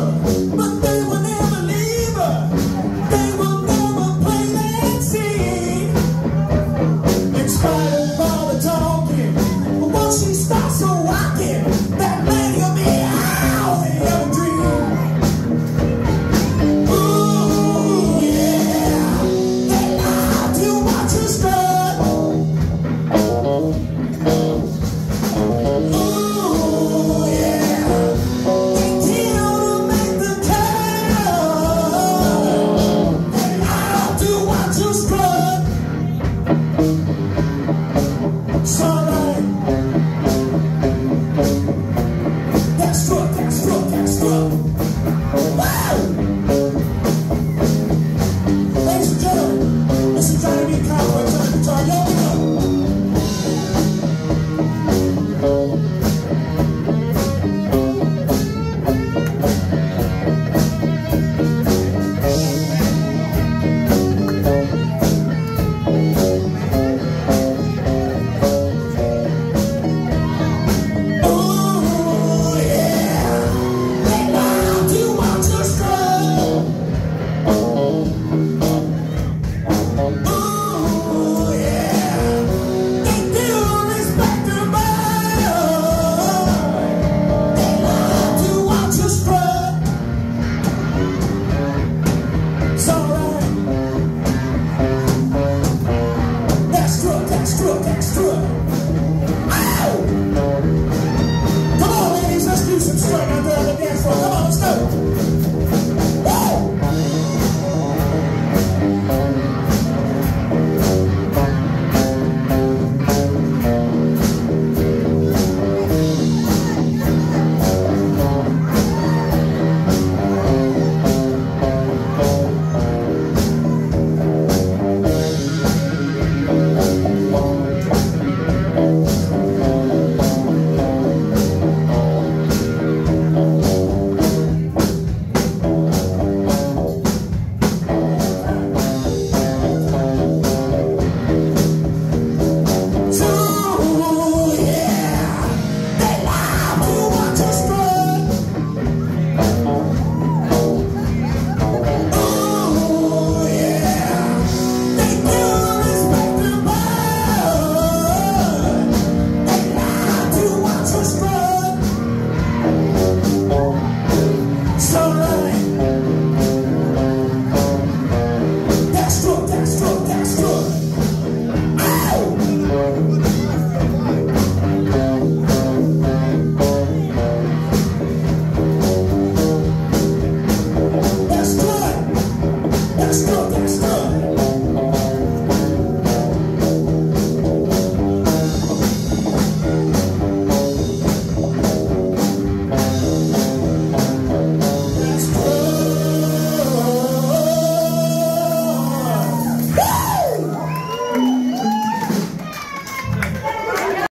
Lord. So